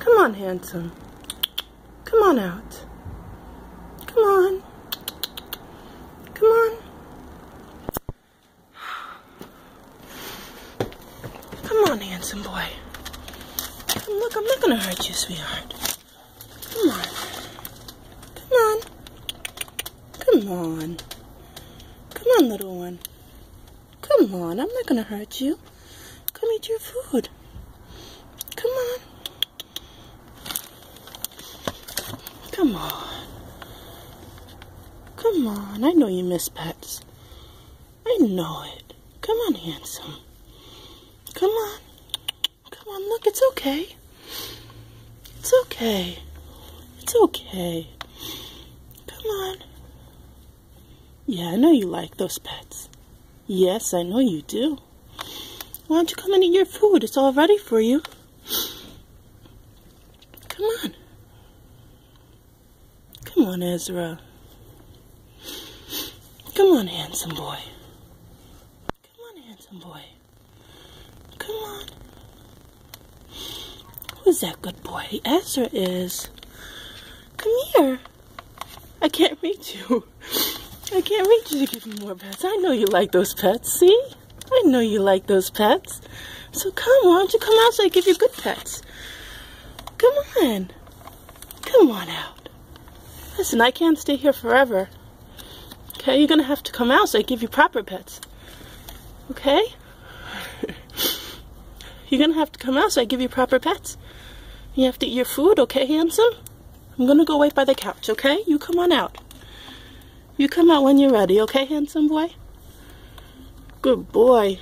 Come on, handsome. Come on out. Come on. Come on. Come on, handsome boy. Look, I'm not gonna hurt you, sweetheart. Come on. Come on. Come on. Come on, little one. Come on, I'm not gonna hurt you. Come eat your food. Come on. Come on. Come on. I know you miss pets. I know it. Come on, handsome. Come on. Come on, look, it's okay. It's okay. It's okay. Come on. Yeah, I know you like those pets. Yes, I know you do. Why don't you come and eat your food? It's all ready for you. Come on. Come on, Ezra. Come on, handsome boy. Come on, handsome boy. Come on. Who's that good boy? Ezra is. Come here. I can't reach you. I can't reach you to give me more pets. I know you like those pets. See? I know you like those pets. So come, why don't you come out so I give you good pets? Come on. Come on out. Listen, I can't stay here forever. Okay, you're gonna have to come out so I give you proper pets. Okay? you're gonna have to come out so I give you proper pets. You have to eat your food, okay, handsome? I'm gonna go wait by the couch, okay? You come on out. You come out when you're ready, okay, handsome boy? Good boy.